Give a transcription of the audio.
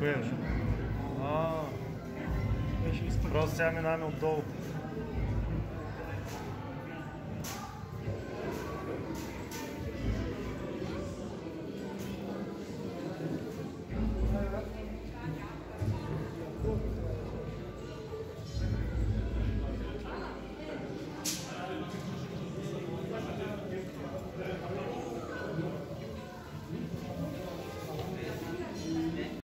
Кое? А, Просто сега минаваме отдолу.